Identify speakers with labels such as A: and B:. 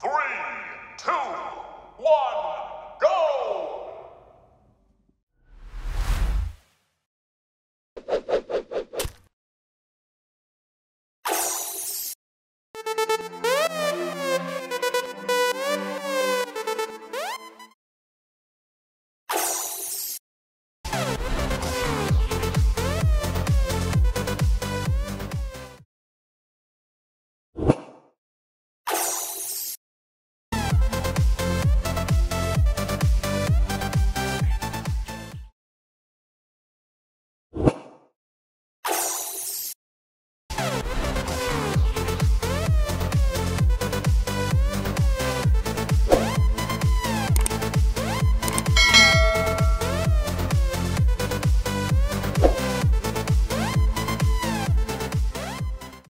A: Three, two, one.